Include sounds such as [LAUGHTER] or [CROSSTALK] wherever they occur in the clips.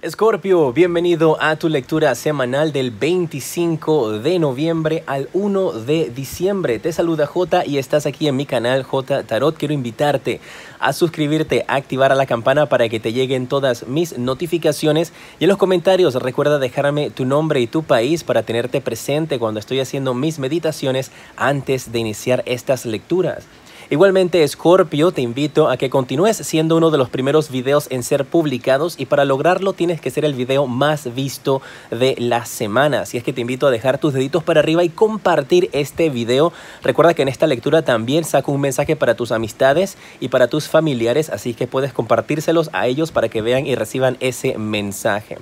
Escorpio, bienvenido a tu lectura semanal del 25 de noviembre al 1 de diciembre. Te saluda J y estás aquí en mi canal J Tarot. Quiero invitarte a suscribirte, a activar a la campana para que te lleguen todas mis notificaciones. Y en los comentarios recuerda dejarme tu nombre y tu país para tenerte presente cuando estoy haciendo mis meditaciones antes de iniciar estas lecturas. Igualmente, Scorpio, te invito a que continúes siendo uno de los primeros videos en ser publicados y para lograrlo tienes que ser el video más visto de la semana. Así es que te invito a dejar tus deditos para arriba y compartir este video. Recuerda que en esta lectura también saco un mensaje para tus amistades y para tus familiares, así que puedes compartírselos a ellos para que vean y reciban ese mensaje.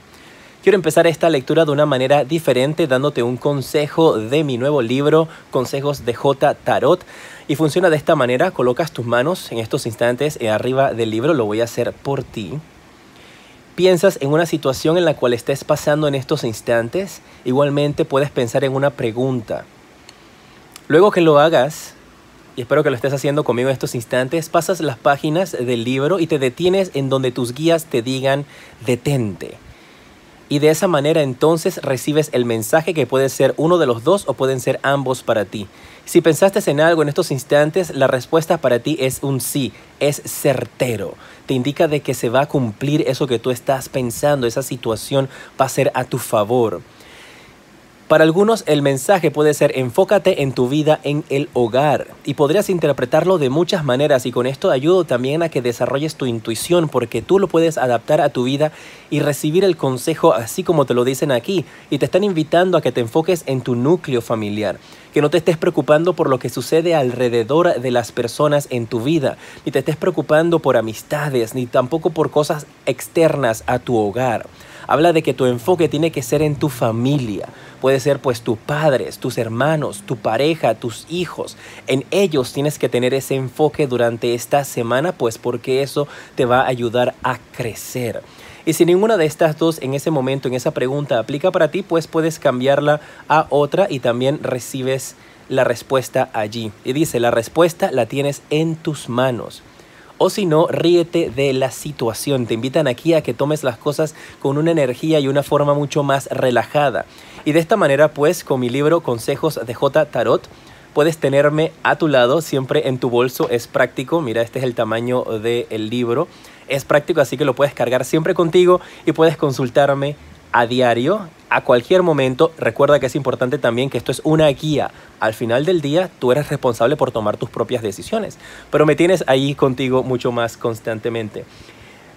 Quiero empezar esta lectura de una manera diferente, dándote un consejo de mi nuevo libro, Consejos de J. Tarot. Y funciona de esta manera, colocas tus manos en estos instantes arriba del libro, lo voy a hacer por ti. Piensas en una situación en la cual estés pasando en estos instantes, igualmente puedes pensar en una pregunta. Luego que lo hagas, y espero que lo estés haciendo conmigo en estos instantes, pasas las páginas del libro y te detienes en donde tus guías te digan detente. Y de esa manera entonces recibes el mensaje que puede ser uno de los dos o pueden ser ambos para ti. Si pensaste en algo en estos instantes, la respuesta para ti es un sí, es certero. Te indica de que se va a cumplir eso que tú estás pensando, esa situación va a ser a tu favor. Para algunos el mensaje puede ser enfócate en tu vida en el hogar y podrías interpretarlo de muchas maneras y con esto ayudo también a que desarrolles tu intuición porque tú lo puedes adaptar a tu vida y recibir el consejo así como te lo dicen aquí y te están invitando a que te enfoques en tu núcleo familiar, que no te estés preocupando por lo que sucede alrededor de las personas en tu vida, ni te estés preocupando por amistades, ni tampoco por cosas externas a tu hogar. Habla de que tu enfoque tiene que ser en tu familia. Puede ser pues tus padres, tus hermanos, tu pareja, tus hijos. En ellos tienes que tener ese enfoque durante esta semana pues porque eso te va a ayudar a crecer. Y si ninguna de estas dos en ese momento, en esa pregunta aplica para ti, pues puedes cambiarla a otra y también recibes la respuesta allí. Y dice, la respuesta la tienes en tus manos. O si no, ríete de la situación. Te invitan aquí a que tomes las cosas con una energía y una forma mucho más relajada. Y de esta manera, pues, con mi libro Consejos de J. Tarot, puedes tenerme a tu lado, siempre en tu bolso. Es práctico. Mira, este es el tamaño del libro. Es práctico, así que lo puedes cargar siempre contigo y puedes consultarme a diario, a cualquier momento. Recuerda que es importante también que esto es una guía. Al final del día, tú eres responsable por tomar tus propias decisiones, pero me tienes ahí contigo mucho más constantemente.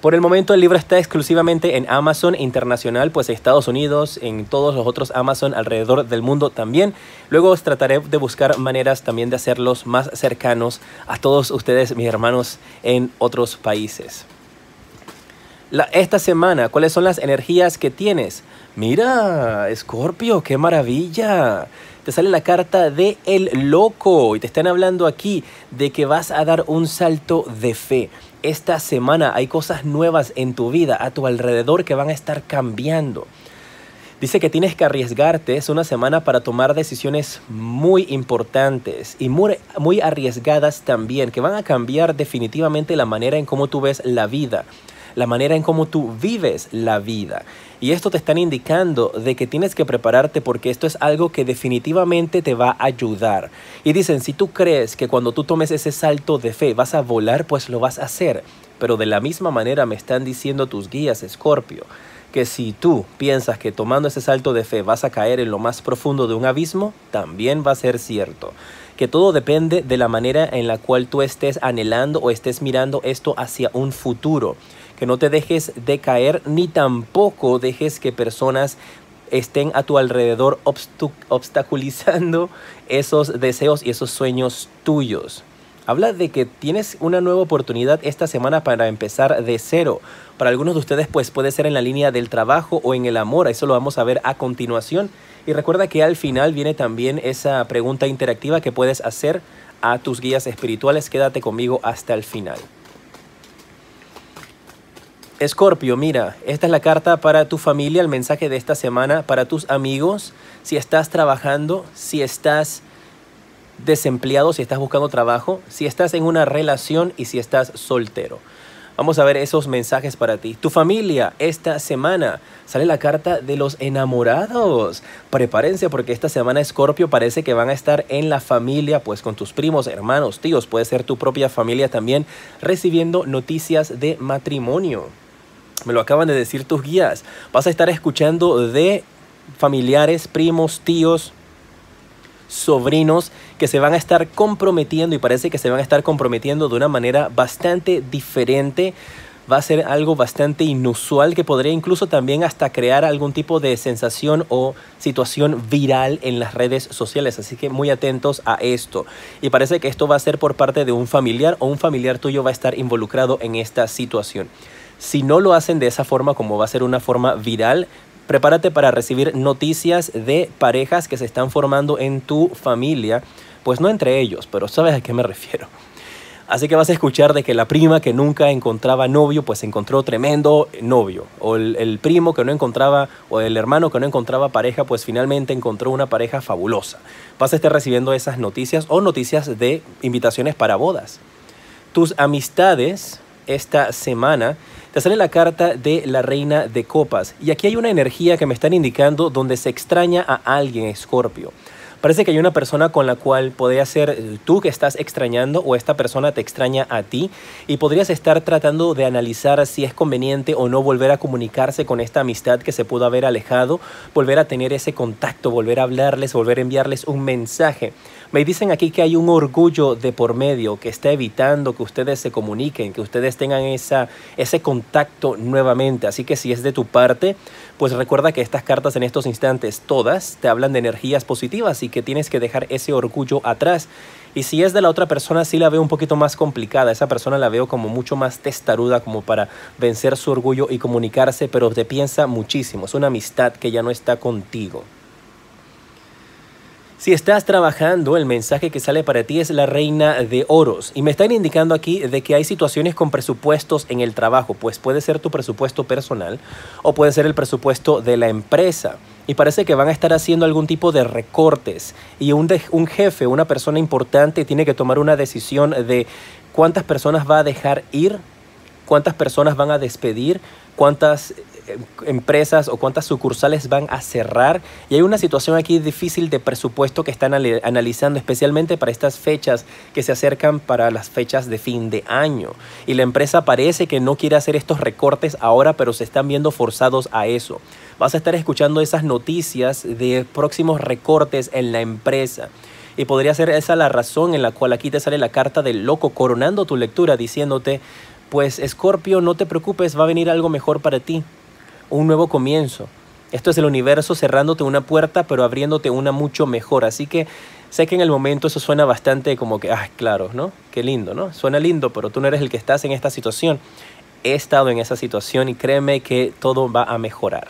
Por el momento el libro está exclusivamente en Amazon Internacional, pues Estados Unidos, en todos los otros Amazon alrededor del mundo también. Luego trataré de buscar maneras también de hacerlos más cercanos a todos ustedes, mis hermanos, en otros países esta semana, ¿cuáles son las energías que tienes? Mira, Escorpio, qué maravilla. Te sale la carta de el loco y te están hablando aquí de que vas a dar un salto de fe. Esta semana hay cosas nuevas en tu vida, a tu alrededor, que van a estar cambiando. Dice que tienes que arriesgarte, es una semana para tomar decisiones muy importantes y muy, muy arriesgadas también, que van a cambiar definitivamente la manera en cómo tú ves la vida la manera en cómo tú vives la vida. Y esto te están indicando de que tienes que prepararte porque esto es algo que definitivamente te va a ayudar. Y dicen, si tú crees que cuando tú tomes ese salto de fe vas a volar, pues lo vas a hacer. Pero de la misma manera me están diciendo tus guías, Escorpio, que si tú piensas que tomando ese salto de fe vas a caer en lo más profundo de un abismo, también va a ser cierto. Que todo depende de la manera en la cual tú estés anhelando o estés mirando esto hacia un futuro que no te dejes de caer ni tampoco dejes que personas estén a tu alrededor obstaculizando esos deseos y esos sueños tuyos. Habla de que tienes una nueva oportunidad esta semana para empezar de cero. Para algunos de ustedes pues puede ser en la línea del trabajo o en el amor. Eso lo vamos a ver a continuación. Y recuerda que al final viene también esa pregunta interactiva que puedes hacer a tus guías espirituales. Quédate conmigo hasta el final. Escorpio, mira, esta es la carta para tu familia, el mensaje de esta semana, para tus amigos, si estás trabajando, si estás desempleado, si estás buscando trabajo, si estás en una relación y si estás soltero. Vamos a ver esos mensajes para ti. Tu familia, esta semana sale la carta de los enamorados. Prepárense porque esta semana Escorpio parece que van a estar en la familia, pues con tus primos, hermanos, tíos, puede ser tu propia familia también, recibiendo noticias de matrimonio. Me lo acaban de decir tus guías. Vas a estar escuchando de familiares, primos, tíos, sobrinos que se van a estar comprometiendo y parece que se van a estar comprometiendo de una manera bastante diferente. Va a ser algo bastante inusual que podría incluso también hasta crear algún tipo de sensación o situación viral en las redes sociales. Así que muy atentos a esto. Y parece que esto va a ser por parte de un familiar o un familiar tuyo va a estar involucrado en esta situación. Si no lo hacen de esa forma, como va a ser una forma viral, prepárate para recibir noticias de parejas que se están formando en tu familia, pues no entre ellos, pero sabes a qué me [LAUGHS] refiero. Así que vas a escuchar de que la prima que nunca encontraba novio, pues encontró tremendo novio. O el, primo que no encontraba, o el hermano que no encontraba pareja, pues finalmente encontró una pareja fabulosa. Vas a estar recibiendo esas noticias o noticias de invitaciones para bodas. Tus amistades esta semana te sale la carta de la reina de copas. Y aquí hay una energía que me están indicando donde se extraña a alguien, Escorpio. Parece que hay una persona con la cual podría ser tú que estás extrañando o esta persona te extraña a ti y podrías estar tratando de analizar si es conveniente o no volver a comunicarse con esta amistad que se pudo haber alejado, volver a tener ese contacto, volver a hablarles, volver a enviarles un mensaje. Me dicen aquí que hay un orgullo de por medio que está evitando que ustedes se comuniquen, que ustedes tengan esa, ese contacto nuevamente. Así que si es de tu parte, pues recuerda que estas cartas en estos instantes todas te hablan de energías positivas y que tienes que dejar ese orgullo atrás. Y si es de la otra persona, sí la veo un poquito más complicada. Esa persona la veo como mucho más testaruda, como para vencer su orgullo y comunicarse, pero te piensa muchísimo. Es una amistad que ya no está contigo. Si estás trabajando, el mensaje que sale para ti es la reina de oros. Y me están indicando aquí de que hay situaciones con presupuestos en el trabajo, pues puede ser tu presupuesto personal o puede ser el presupuesto de la empresa. Y parece que van a estar haciendo algún tipo de recortes. Y un, un jefe, una persona importante, tiene que tomar una decisión de cuántas personas va a dejar ir, cuántas personas van a despedir, cuántas empresas o cuántas sucursales van a cerrar. Y hay una situación aquí difícil de presupuesto que están analizando, especialmente para estas fechas que se acercan para las fechas de fin de año. Y la empresa parece que no quiere hacer estos recortes ahora, pero se están viendo forzados a eso. Vas a estar escuchando esas noticias de próximos recortes en la empresa. Y podría ser esa la razón en la cual aquí te sale la carta del loco coronando tu lectura diciéndote, pues Escorpio, no te preocupes, va a venir algo mejor para ti un nuevo comienzo. Esto es el universo cerrándote una puerta, pero abriéndote una mucho mejor. Así que sé que en el momento eso suena bastante como que, ah, claro, ¿no? Qué lindo, ¿no? Suena lindo, pero tú no eres el que estás en esta situación. He estado en esa situación y créeme que todo va a mejorar.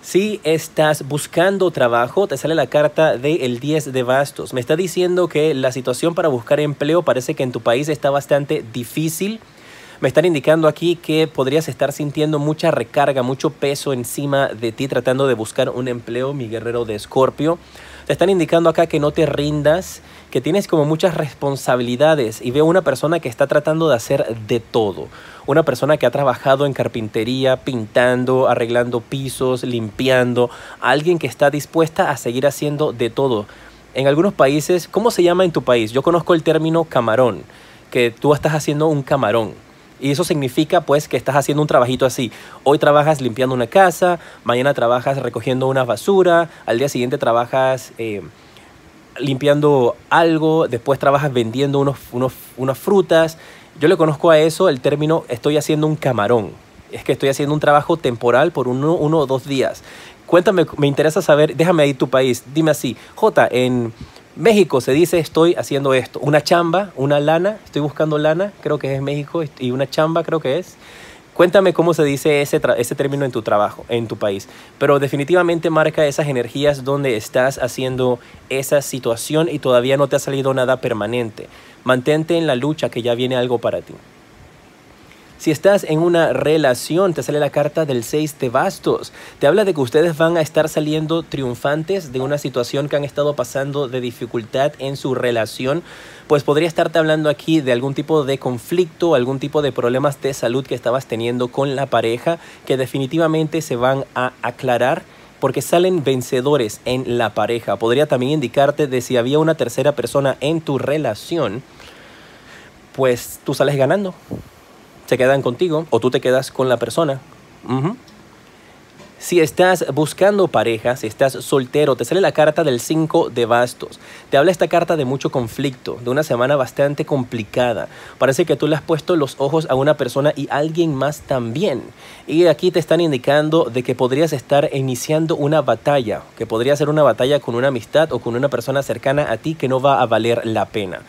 Si estás buscando trabajo, te sale la carta del 10 de bastos. Me está diciendo que la situación para buscar empleo parece que en tu país está bastante difícil me están indicando aquí que podrías estar sintiendo mucha recarga, mucho peso encima de ti tratando de buscar un empleo, mi guerrero de Escorpio. Te están indicando acá que no te rindas, que tienes como muchas responsabilidades y veo una persona que está tratando de hacer de todo. Una persona que ha trabajado en carpintería, pintando, arreglando pisos, limpiando. Alguien que está dispuesta a seguir haciendo de todo. En algunos países, ¿cómo se llama en tu país? Yo conozco el término camarón, que tú estás haciendo un camarón. Y eso significa pues que estás haciendo un trabajito así. Hoy trabajas limpiando una casa, mañana trabajas recogiendo una basura, al día siguiente trabajas eh, limpiando algo, después trabajas vendiendo unos, unos, unas frutas. Yo le conozco a eso el término estoy haciendo un camarón. Es que estoy haciendo un trabajo temporal por uno, uno o dos días. Cuéntame, me interesa saber, déjame ahí tu país. Dime así, J, en México se dice estoy haciendo esto. Una chamba, una lana, estoy buscando lana, creo que es México, y una chamba creo que es. Cuéntame cómo se dice ese, ese término en tu trabajo, en tu país. Pero definitivamente marca esas energías donde estás haciendo esa situación y todavía no te ha salido nada permanente. Mantente en la lucha que ya viene algo para ti. Si estás en una relación, te sale la carta del 6 de bastos. Te habla de que ustedes van a estar saliendo triunfantes de una situación que han estado pasando de dificultad en su relación. Pues podría estarte hablando aquí de algún tipo de conflicto, algún tipo de problemas de salud que estabas teniendo con la pareja que definitivamente se van a aclarar porque salen vencedores en la pareja. Podría también indicarte de si había una tercera persona en tu relación, pues tú sales ganando se quedan contigo o tú te quedas con la persona. Si estás buscando pareja, si estás soltero, te sale la carta del 5 de bastos. Te habla esta carta de mucho conflicto, de una semana bastante complicada. Parece que tú le has puesto los ojos a una persona y alguien más también. Y aquí te están indicando de que podrías estar iniciando una batalla, que podría ser una batalla con una amistad o con una persona cercana a ti que no va a valer la pena.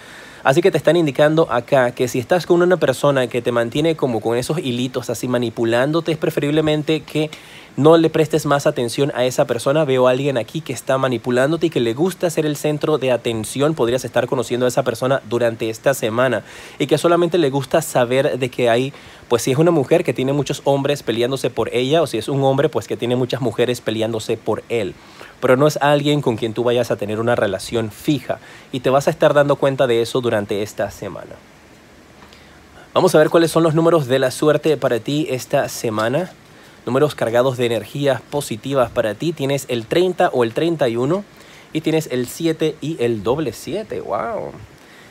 Así que te están indicando acá que si estás con una persona que te mantiene como con esos hilitos así manipulándote, es preferiblemente que no le prestes más atención a esa persona. Veo a alguien aquí que está manipulándote y que le gusta ser el centro de atención. Podrías estar conociendo a esa persona durante esta semana y que solamente le gusta saber de que hay, pues si es una mujer que tiene muchos hombres peleándose por ella o si es un hombre, pues que tiene muchas mujeres peleándose por él pero no es alguien con quien tú vayas a tener una relación fija y te vas a estar dando cuenta de eso durante esta semana. Vamos a ver cuáles son los números de la suerte para ti esta semana. Números cargados de energías positivas para ti. Tienes el 30 o el 31 y tienes el 7 y el doble 7. ¡Wow!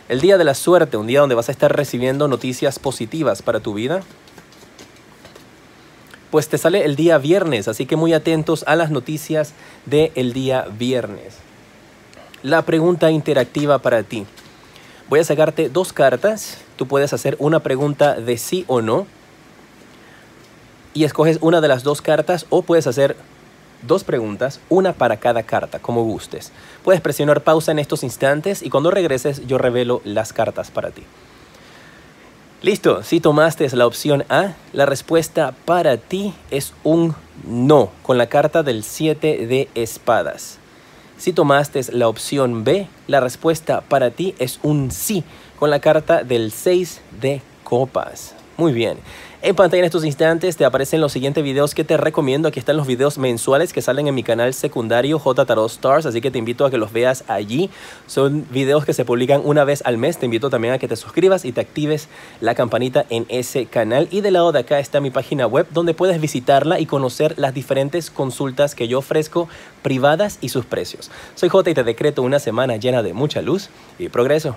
El día de la suerte, un día donde vas a estar recibiendo noticias positivas para tu vida pues te sale el día viernes, así que muy atentos a las noticias del día viernes. La pregunta interactiva para ti. Voy a sacarte dos cartas, tú puedes hacer una pregunta de sí o no y escoges una de las dos cartas o puedes hacer dos preguntas, una para cada carta, como gustes. Puedes presionar pausa en estos instantes y cuando regreses yo revelo las cartas para ti. Listo, si tomaste la opción A, la respuesta para ti es un no, con la carta del 7 de espadas. Si tomaste la opción B, la respuesta para ti es un sí, con la carta del 6 de copas. Muy bien. En pantalla en estos instantes te aparecen los siguientes videos que te recomiendo. Aquí están los videos mensuales que salen en mi canal secundario J Tarot Stars, así que te invito a que los veas allí. Son videos que se publican una vez al mes. Te invito también a que te suscribas y te actives la campanita en ese canal. Y del lado de acá está mi página web donde puedes visitarla y conocer las diferentes consultas que yo ofrezco privadas y sus precios. Soy J y te decreto una semana llena de mucha luz y progreso.